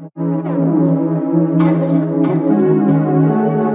Endless, endless, endless.